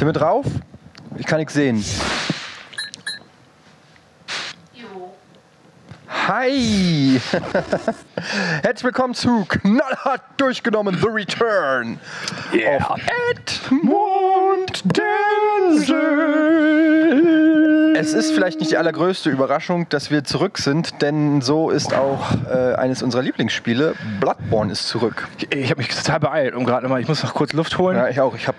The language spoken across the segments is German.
Sind wir drauf? Ich kann nichts sehen. Hi! Herzlich willkommen zu Knallhart durchgenommen The Return Yeah. of Edmund Denzel. Es ist vielleicht nicht die allergrößte Überraschung, dass wir zurück sind, denn so ist auch äh, eines unserer Lieblingsspiele, Bloodborne ist zurück. Ich habe mich total beeilt und gerade mal, ich muss noch kurz Luft holen. Ja, ich auch. Ich habe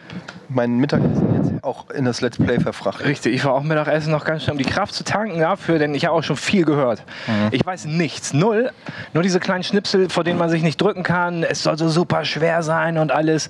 mein Mittagessen jetzt auch in das Let's Play verfrachtet. Richtig, ich war auch Mittagessen noch ganz schnell, um die Kraft zu tanken dafür, denn ich habe auch schon viel gehört. Ich weiß nichts, null. Nur diese kleinen Schnipsel, vor denen man sich nicht drücken kann. Es soll so super schwer sein und alles.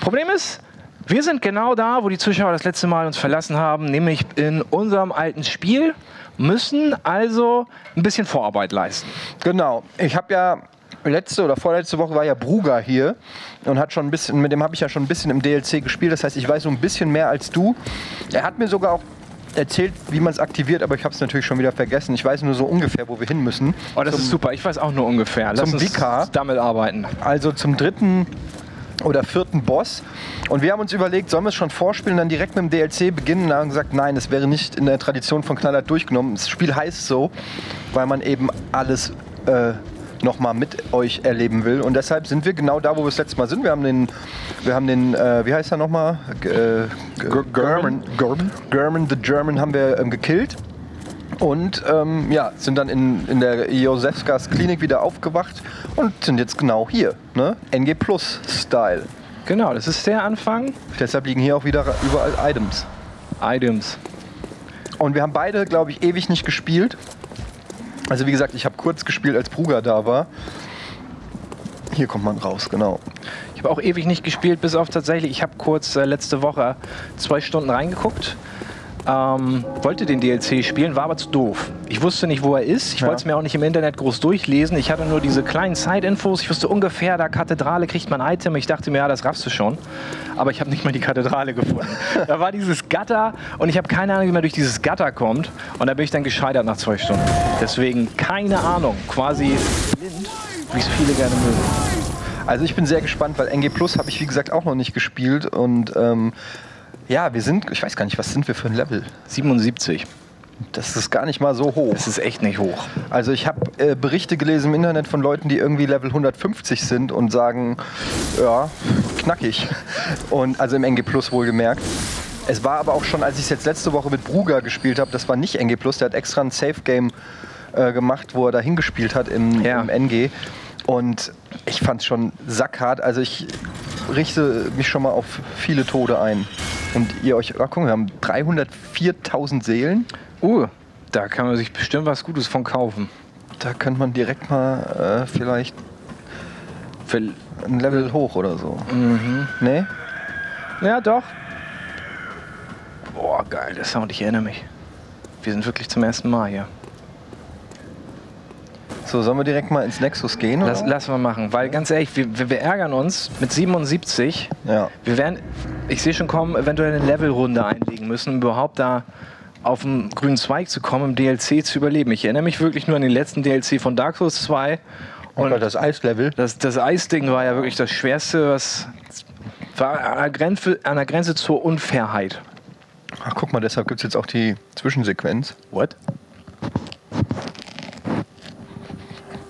Problem ist, wir sind genau da, wo die Zuschauer das letzte Mal uns verlassen haben, nämlich in unserem alten Spiel, müssen also ein bisschen Vorarbeit leisten. Genau. Ich habe ja letzte oder vorletzte Woche war ja Bruger hier und hat schon ein bisschen, mit dem habe ich ja schon ein bisschen im DLC gespielt. Das heißt, ich weiß so ein bisschen mehr als du. Er hat mir sogar auch erzählt, wie man es aktiviert, aber ich habe es natürlich schon wieder vergessen. Ich weiß nur so ungefähr, wo wir hin müssen. Oh, das ist super. Ich weiß auch nur ungefähr. Lass zum VK. damit arbeiten. Also zum dritten oder vierten Boss. Und wir haben uns überlegt, sollen wir es schon vorspielen und dann direkt mit dem DLC beginnen? Und haben gesagt, nein, das wäre nicht in der Tradition von Knallhart durchgenommen. Das Spiel heißt so, weil man eben alles äh, nochmal mit euch erleben will. Und deshalb sind wir genau da, wo wir das letzte Mal sind. Wir haben den, wir haben den, äh, wie heißt er nochmal? Äh, German. German? German the German haben wir ähm, gekillt. Und ähm, ja, sind dann in, in der Josefskas Klinik wieder aufgewacht und sind jetzt genau hier. Ne? NG Plus Style. Genau, das ist der Anfang. Deshalb liegen hier auch wieder überall Items. Items. Und wir haben beide, glaube ich, ewig nicht gespielt. Also wie gesagt, ich habe kurz gespielt, als Bruger da war. Hier kommt man raus, genau. Ich habe auch ewig nicht gespielt, bis auf tatsächlich, ich habe kurz äh, letzte Woche zwei Stunden reingeguckt. Ähm, wollte den DLC spielen, war aber zu doof. Ich wusste nicht, wo er ist. Ich Ja. wollte es mir auch nicht im Internet groß durchlesen. Ich hatte nur diese kleinen Side-Infos. Ich wusste ungefähr, da Kathedrale kriegt man ein Item. Ich dachte mir, ja, das raffst du schon. Aber ich habe nicht mal die Kathedrale gefunden. da war dieses Gatter und ich habe keine Ahnung, wie man durch dieses Gatter kommt. Und da bin ich dann gescheitert nach zwei Stunden. Deswegen keine Ahnung. Quasi blind, wie es viele gerne mögen. Also ich bin sehr gespannt, weil NG Plus habe ich wie gesagt auch noch nicht gespielt. Und ähm, ja, wir sind, ich weiß gar nicht, was sind wir für ein Level? 77. Das ist gar nicht mal so hoch. Das ist echt nicht hoch. Also ich habe äh, Berichte gelesen im Internet von Leuten, die irgendwie Level 150 sind und sagen, ja, knackig. Und also im NG Plus wohlgemerkt. Es war aber auch schon, als ich es jetzt letzte Woche mit Bruger gespielt habe, das war nicht NG Plus, der hat extra ein Safe Game äh, gemacht, wo er da hingespielt hat im, Ja. im NG. Und ich fand es schon sackhart. Also ich richte mich schon mal auf viele Tode ein. Und ihr euch, ach, guck wir haben 304.000 Seelen. Uh, da kann man sich bestimmt was Gutes von kaufen. Da könnte man direkt mal äh, vielleicht ein Level hoch oder so. mhm. Nee? Ja, doch. Boah, geil, der Sound, ich erinnere mich. Wir sind wirklich zum ersten Mal hier. So, sollen wir direkt mal ins Nexus gehen? Lass, lass mal machen, weil ganz ehrlich, wir, wir, ärgern uns mit 77. Ja. Wir werden, ich sehe schon kommen, eventuell eine Levelrunde einlegen müssen, um überhaupt da auf den grünen Zweig zu kommen, im DLC zu überleben. Ich erinnere mich wirklich nur an den letzten DLC von Dark Souls 2. Und Und das Eislevel. Das, das Eisding war ja wirklich das Schwerste, was war an der Grenze, an der Grenze zur Unfairheit. Ach, guck mal, deshalb gibt es jetzt auch die Zwischensequenz. What?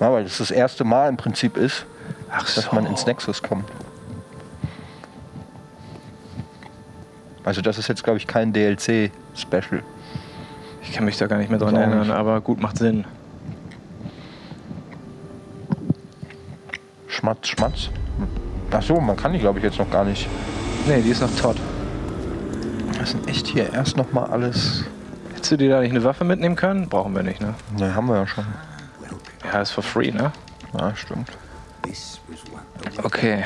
Ja, weil das das erste Mal im Prinzip ist, Ach dass man ins Nexus kommt. Also das ist jetzt, glaube ich, kein DLC-Special. Ich kann mich da gar nicht mehr dran erinnern, aber gut, macht Sinn. Schmatz, Schmatz. Ach so, man kann die, glaube ich, jetzt noch gar nicht. Nee, die ist noch tot. Das sind echt hier erst noch mal alles... Hättest du dir da nicht eine Waffe mitnehmen können? Brauchen wir nicht, ne? Ne, haben wir ja schon. Ja, ist for free, ne? Ja, stimmt. Okay.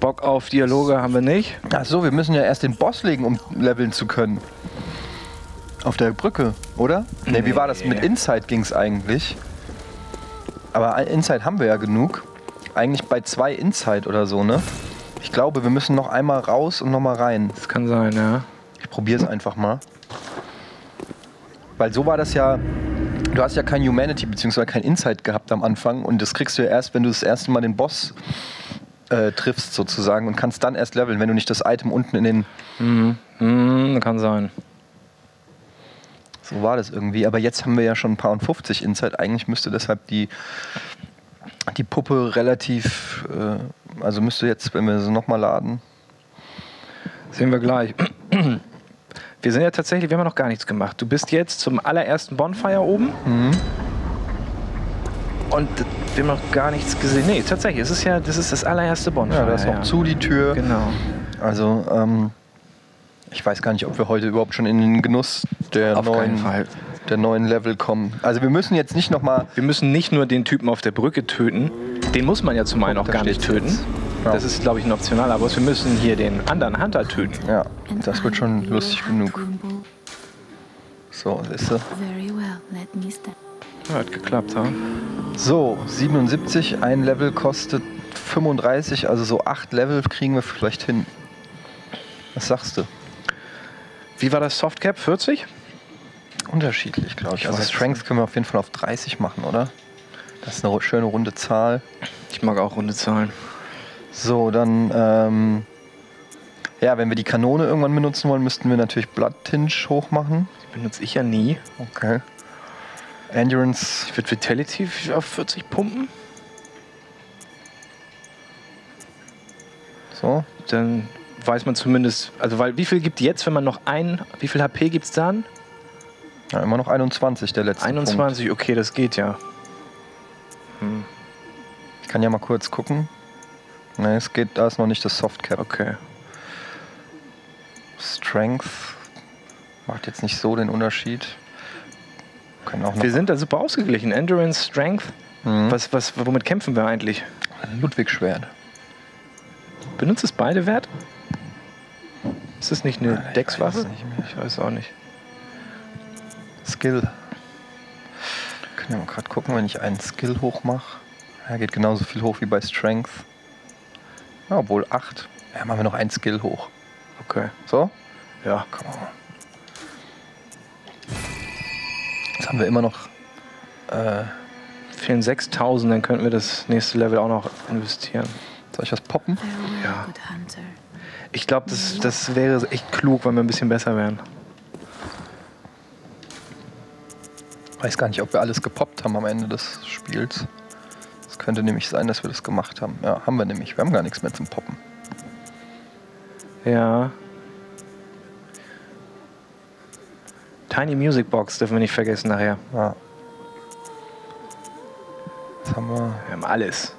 Bock auf Dialoge haben wir nicht. Ach so, wir müssen ja erst den Boss legen, um leveln zu können. Auf der Brücke, oder? Ne, wie war das? Mit Nee. Inside ging es eigentlich. Aber Inside haben wir ja genug. Eigentlich bei zwei Inside oder so, ne? Ich glaube, wir müssen noch einmal raus und noch mal rein. Das kann sein, ja. Ich probiere es einfach mal. Weil so war das ja. Du hast ja kein Humanity bzw. kein Insight gehabt am Anfang und das kriegst du ja erst, wenn du das erste Mal den Boss äh, triffst sozusagen und kannst dann erst leveln, wenn du nicht das Item unten in den. Hm, kann sein. So war das irgendwie. Aber jetzt haben wir ja schon ein paar und 50 Inside. Eigentlich müsste deshalb die, die Puppe relativ. Äh, also müsste jetzt, wenn wir sie nochmal laden. Sehen wir gleich. Wir sind ja tatsächlich, wir haben ja noch gar nichts gemacht. Du bist jetzt zum allerersten Bonfire oben. Und wir haben noch gar nichts gesehen. Nee, tatsächlich, es ist ja, das ist das allererste Bonfire. Ja, da ist noch zu die Tür. Genau. Also, ähm, ich weiß gar nicht, ob wir heute überhaupt schon in den Genuss der, Auf neuen, Fall. der neuen Level kommen. Also, wir müssen jetzt nicht nochmal. Wir müssen nicht nur den Typen auf der Brücke töten. Den muss man ja zum einen auch gar nicht töten. jetzt. Ja. Das ist, glaube ich, ein optionaler Boss. Wir müssen hier den anderen Hunter töten. Ja, das wird schon lustig genug. So, ist start. Ja, hat geklappt, ha? So, 77, ein Level kostet 35, also so 8 Level kriegen wir vielleicht hin. Was sagst du? Wie war das Softcap? 40? Unterschiedlich, glaube ich. Ich Also Strength können wir auf jeden Fall auf 30 machen, oder? Das ist eine schöne runde Zahl. Ich mag auch runde Zahlen. So, dann, ähm, ja, wenn wir die Kanone irgendwann benutzen wollen, müssten wir natürlich Blood Tinge hoch machen. Die benutze ich ja nie. Okay. Endurance, Ich würde Vitality auf 40 pumpen. so. Dann weiß man zumindest, also weil wie viel gibt jetzt, wenn man noch ein, wie viel HP gibt es dann? Ja, immer noch 21, der letzte 21, okay, das geht ja. Punkt. Ich kann ja mal kurz gucken. Ne, es geht, da ist noch nicht das Softcap. Okay. Strength macht jetzt nicht so den Unterschied. Noch Wir sind da super ausgeglichen. Endurance, Strength. Mhm. Was, was, womit kämpfen wir eigentlich? Ludwig Schwert. Benutzt es beide Wert? Ist das nicht eine Nein, ich Deckswaffe? mehr. Ich weiß auch nicht. Skill. Können wir mal gerade gucken, wenn ich einen Skill hoch mache. Ja, geht genauso viel hoch wie bei Strength. Ja, obwohl 8. Ja, machen wir noch einen Skill hoch. Okay. So? Ja. Komm mal. Jetzt haben wir immer noch. Äh, Fehlen 6000, dann könnten wir das nächste Level auch noch investieren. soll ich was poppen? Ja. hunter. Ich glaube, das, das wäre echt klug, wenn wir ein bisschen besser wären. Weiß gar nicht, ob wir alles gepoppt haben am Ende des Spiels. Könnte nämlich sein, dass wir das gemacht haben. Ja, haben wir nämlich. Wir haben gar nichts mehr zum Poppen. Ja. Tiny Music Box dürfen wir nicht vergessen nachher. Ja. Jetzt haben wir. Wir haben alles.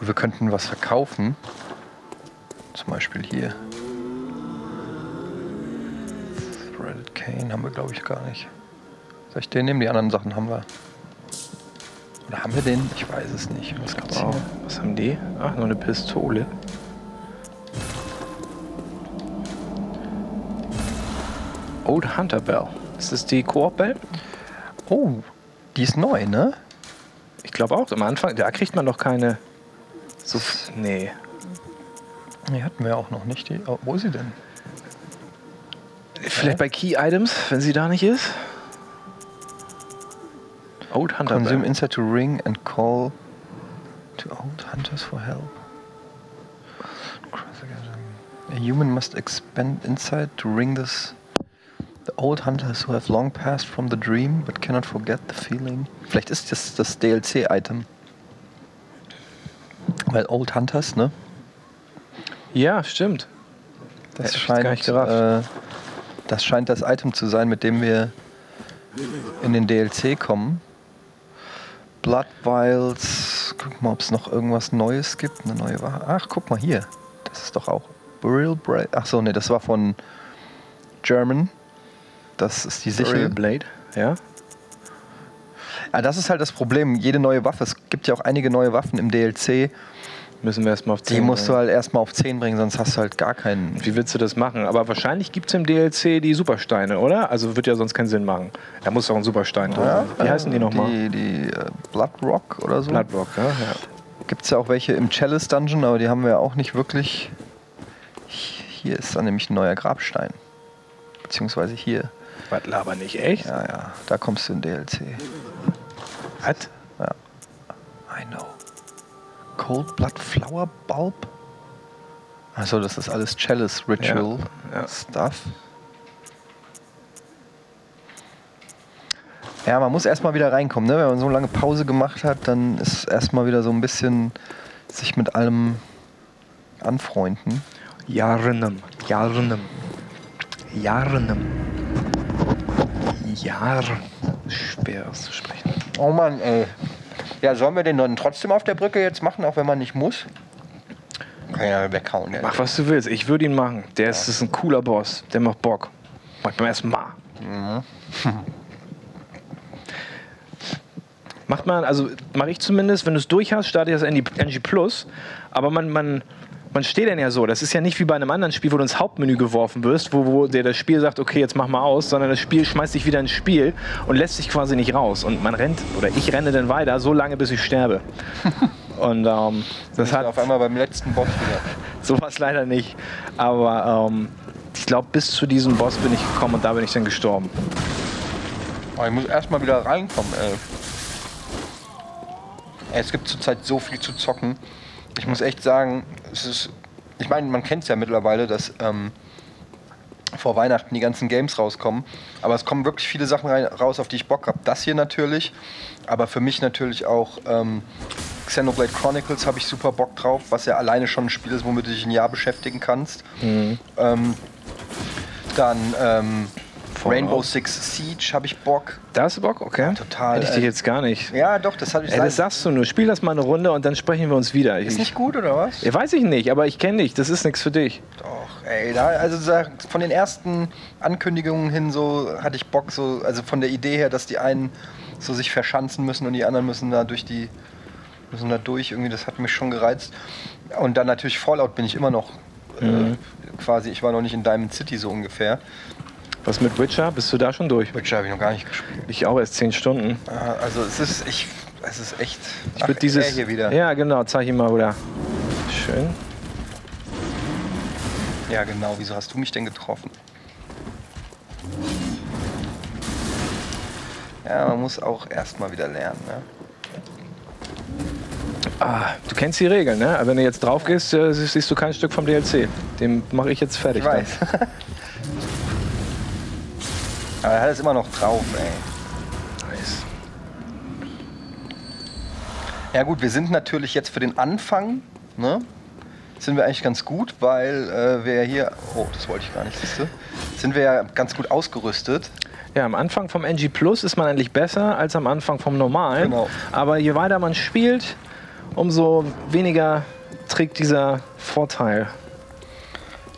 Wir könnten was verkaufen. Zum Beispiel hier. Threaded Cane haben wir, glaube ich, gar nicht. Soll ich den nehmen? Die anderen Sachen haben wir. Oder haben wir den? Ich weiß es nicht. Was gibt's Wow. hier? Was haben die? Ach, nur eine Pistole. Old Hunter Bell. Ist das die Koop Bell? Oh, die ist neu, ne? Ich glaube auch. Am Anfang, da kriegt man doch keine. So, nee. Die hatten wir auch noch nicht. Die, oh, wo ist sie denn? Vielleicht bei Key Items, wenn sie da nicht ist. Old Hunter Consume Bell. inside to ring and call to old hunters for help. A human must expend insight to ring this. The old hunters who have long passed from the dream but cannot forget the feeling. Vielleicht ist das das DLC-Item. Weil Old Hunters, ne? Ja, stimmt. Das Hätte ich scheint, gar nicht gerafft. äh, das scheint das Item zu sein, mit dem wir in den DLC kommen. Blood Vials. Guck mal, ob es noch irgendwas Neues gibt. Eine neue Ware. Ach, guck mal hier. Das ist doch auch Burial Blade. Ach so, nee, das war von German. Das ist die Burial Sichel. Blade. Ja. Ah, das ist halt das Problem. Jede neue Waffe. Es gibt ja auch einige neue Waffen im DLC. Müssen wir erstmal auf 10 Die musst du bringen. halt erstmal auf 10 bringen, sonst hast du halt gar keinen. Wie willst du das machen? Aber wahrscheinlich gibt es im DLC die Supersteine, oder? Also wird ja sonst keinen Sinn machen. Da muss doch ein Superstein drin sein. Wie heißen die nochmal? Die, die äh, Blood Rock oder so. Bloodrock, ja? ja. Gibt es ja auch welche im Chalice Dungeon, aber die haben wir auch nicht wirklich. Hier ist dann nämlich ein neuer Grabstein. Beziehungsweise hier. Was laber nicht, echt? Ja, ja, da kommst du in DLC. Was? I know. Cold Blood Flower Bulb? Also das ist alles Chalice Ritual Ja, ja. Stuff. Ja, man muss erstmal wieder reinkommen, ne? Wenn man so lange Pause gemacht hat, dann ist erstmal wieder so ein bisschen sich mit allem anfreunden. Jarenem. Jarenem. Jarenem. Jahren. Schwer auszusprechen. Oh Mann, ey. Ja, sollen wir den dann trotzdem auf der Brücke jetzt machen, auch wenn man nicht muss? Kann ja weghauen, der. Mach was du willst. Ich würde ihn machen. Der ist, ist ein cooler Boss. Der macht Bock. Mach beim ersten Mal. Macht man, also mache ich zumindest, wenn du es durch hast, starte ich das NG, NG Plus. Aber man, man, man steht dann ja so. Das ist ja nicht wie bei einem anderen Spiel, wo du ins Hauptmenü geworfen wirst, wo, wo der das Spiel sagt, okay, jetzt mach mal aus, sondern das Spiel schmeißt dich wieder ins Spiel und lässt dich quasi nicht raus. Und man rennt, oder ich renne dann weiter, so lange, bis ich sterbe. Und ähm, das hat auf einmal beim letzten Boss wieder. sowas leider nicht. Aber ähm, ich glaube, bis zu diesem Boss bin ich gekommen und da bin ich dann gestorben. Oh, ich muss erstmal wieder reinkommen, ey. ey. Es gibt zurzeit so viel zu zocken. Ich muss echt sagen, es ist. Ich meine, man kennt es ja mittlerweile, dass ähm, vor Weihnachten die ganzen Games rauskommen. Aber es kommen wirklich viele Sachen rein, raus, auf die ich Bock habe. Das hier natürlich, aber für mich natürlich auch ähm, Xenoblade Chronicles habe ich super Bock drauf, was ja alleine schon ein Spiel ist, womit du dich ein Jahr beschäftigen kannst. Ähm, dann Fallout. Rainbow Six Siege habe ich Bock. Da hast du Bock? Okay. total, Hätte ich dich jetzt gar nicht. Ja, doch, das habe ich Ey, das sagst du nur. Spiel das mal eine Runde und dann sprechen wir uns wieder. Ist Ich, nicht gut, oder was? ja, weiß ich nicht, aber ich kenne dich. Das ist nichts für dich. Doch, ey, da, also von den ersten Ankündigungen hin so hatte ich Bock, so, also von der Idee her, dass die einen so sich verschanzen müssen und die anderen müssen da durch die, müssen da durch, irgendwie, das hat mich schon gereizt. Und dann natürlich Fallout bin ich immer noch äh, quasi, ich war noch nicht in Diamond City so ungefähr. Was mit Witcher? Bist du da schon durch? Witcher habe ich noch gar nicht gespielt. Ich auch erst zehn Stunden. Äh, Also es ist, ich, es ist echt. Ich würde dieses. er hier wieder. Ja, genau. Zeig ihn mal wieder. Schön. Ja, genau. Wieso hast du mich denn getroffen? Ja, man muss auch erstmal wieder lernen. Ne? Ah, du kennst die Regeln, ne? Aber wenn du jetzt drauf gehst, äh, siehst siehst du kein Stück vom DLC. Den mache ich jetzt fertig. Ich weiß. Aber er hat es immer noch drauf, ey. Nice. Ja gut, wir sind natürlich jetzt für den Anfang, ne? Sind wir eigentlich ganz gut, weil äh, wir hier, oh, das wollte ich gar nicht, siehst du? Sind wir ja ganz gut ausgerüstet. Ja, am Anfang vom NG Plus ist man eigentlich besser als am Anfang vom normalen. Genau. Aber je weiter man spielt, umso weniger trägt dieser Vorteil.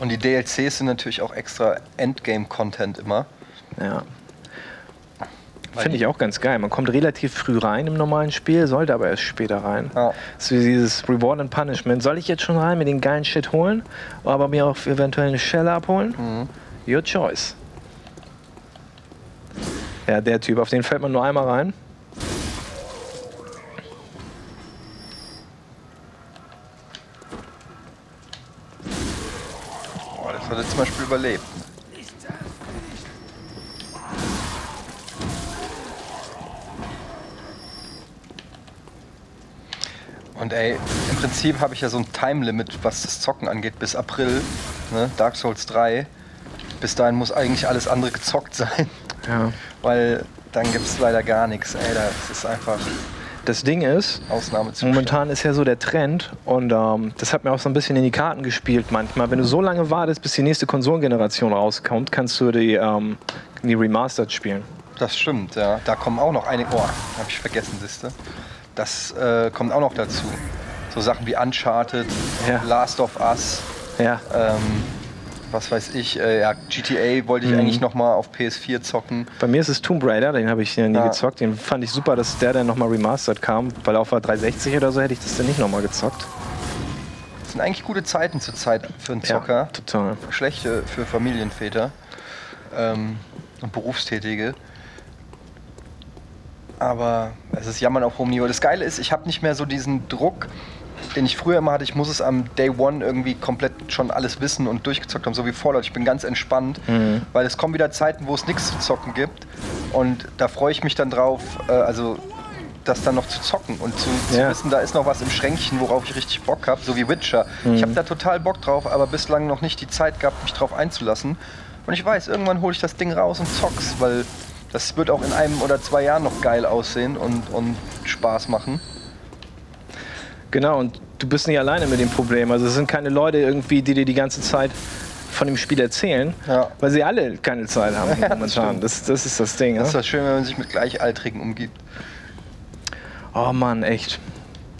Und die DLCs sind natürlich auch extra Endgame-Content immer. Ja. Finde ich auch ganz geil. Man kommt relativ früh rein im normalen Spiel, sollte aber erst später rein. Ja. So dieses Reward and Punishment. Soll ich jetzt schon rein mit den geilen Shit holen, aber mir auch eventuell eine Schelle abholen? Mhm. Your choice. Ja, der Typ, auf den fällt man nur einmal rein. Boah, das hat er zum Beispiel überlebt. Und ey, im Prinzip habe ich ja so ein Time-Limit, was das Zocken angeht, bis April. Ne? Dark Souls 3. Bis dahin muss eigentlich alles andere gezockt sein. Ja. Weil dann gibt es leider gar nichts. Ey, das ist einfach Das Ding ist, momentan ist ja so der Trend und ähm, das hat mir auch so ein bisschen in die Karten gespielt manchmal. Wenn du so lange wartest, bis die nächste Konsolengeneration rauskommt, kannst du die, ähm, die Remastered spielen. Das stimmt, ja. Da kommen auch noch einige. Oh, habe ich vergessen, siehste. Das äh, kommt auch noch dazu. So Sachen wie Uncharted, Ja. Last of Us, Ja. ähm, was weiß ich. Äh, ja, GTA wollte ich Mhm. eigentlich noch mal auf PS4 zocken. Bei mir ist es Tomb Raider, den habe ich äh, nie Ja. gezockt. Den fand ich super, dass der dann nochmal remastered kam, weil auf der 360 oder so hätte ich das dann nicht nochmal gezockt. Das sind eigentlich gute Zeiten zur Zeit für einen Zocker. Ja, total. Schlechte für Familienväter ähm, und Berufstätige. Aber es ist Jammern auf hohem Niveau. Das Geile ist, ich habe nicht mehr so diesen Druck, den ich früher immer hatte. Ich muss es am Day One irgendwie komplett schon alles wissen und durchgezockt haben, so wie Fallout. Ich bin ganz entspannt, Mhm. weil es kommen wieder Zeiten, wo es nichts zu zocken gibt. Und da freue ich mich dann drauf. Äh, also das dann noch zu zocken und zu, zu Ja. wissen, da ist noch was im Schränkchen, worauf ich richtig Bock habe, so wie Witcher. Mhm. Ich habe da total Bock drauf, aber bislang noch nicht die Zeit gehabt, mich drauf einzulassen. Und ich weiß, irgendwann hole ich das Ding raus und zock's, weil das wird auch in einem oder zwei Jahren noch geil aussehen und, und Spaß machen. Genau, und du bist nicht alleine mit dem Problem. Also es sind keine Leute irgendwie, die dir die ganze Zeit von dem Spiel erzählen, Ja. weil sie alle keine Zeit haben Ja, das momentan. stimmt. Das, das ist das Ding. Das ist Ne? das schön, wenn man sich mit Gleichaltrigen umgibt. Oh Mann, echt.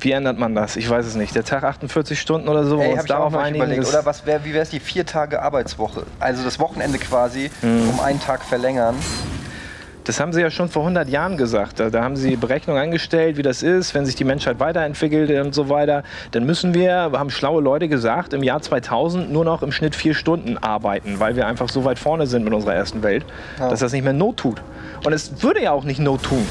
Wie ändert man das? Ich weiß es nicht. Der Tag 48 Stunden oder so, Ey, uns darauf einigen. überlegt. das- Oder was wär, wie wäre es die vier Tage Arbeitswoche? Also das Wochenende quasi Mhm. um einen Tag verlängern. Das haben sie ja schon vor 100 Jahren gesagt. Da, da haben sie Berechnungen angestellt, wie das ist, wenn sich die Menschheit weiterentwickelt und so weiter. Dann müssen wir, haben schlaue Leute gesagt, im Jahr 2000 nur noch im Schnitt vier Stunden arbeiten, weil wir einfach so weit vorne sind mit unserer ersten Welt, Ja. dass das nicht mehr Not tut. Und es würde ja auch nicht Not tun.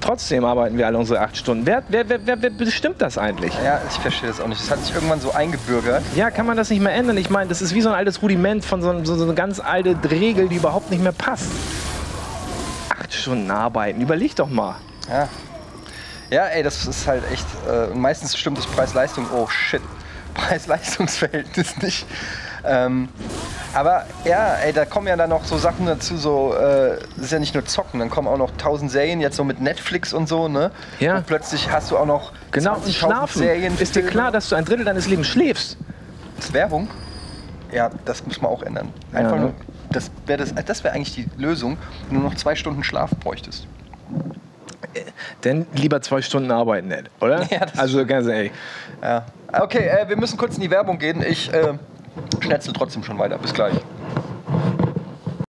Trotzdem arbeiten wir alle unsere acht Stunden. Wer, wer, wer, wer, bestimmt das eigentlich? Ja, ich verstehe das auch nicht. Das hat sich irgendwann so eingebürgert. Ja, kann man das nicht mehr ändern? Ich meine, das ist wie so ein altes Rudiment von so, so, so eine ganz alte Regel, die überhaupt nicht mehr passt. Stunden arbeiten, überleg doch mal. Ja. Ja, ey, das ist halt echt. Äh, meistens stimmt das Preis-Leistung. Oh shit. Preis-Leistungs-Verhältnis nicht. Ähm, aber ja, ey, da kommen ja dann noch so Sachen dazu, so, äh, das ist ja nicht nur zocken, dann kommen auch noch tausend Serien, jetzt so mit Netflix und so, ne? Ja. Und plötzlich hast du auch noch Genau, und 20.000 schlafen. Serien. ist dir klar, dass du ein Drittel deines Lebens schläfst? Ist Werbung? Ja, das muss man auch ändern. Einfach Ja, ne? nur, das wäre das, das wär eigentlich die Lösung, wenn du noch zwei Stunden Schlaf bräuchtest. Denn lieber zwei Stunden arbeiten, oder? Ja, also ganz ehrlich. Ja. Okay, äh, wir müssen kurz in die Werbung gehen. Ich äh, schnetzel trotzdem schon weiter. Bis gleich.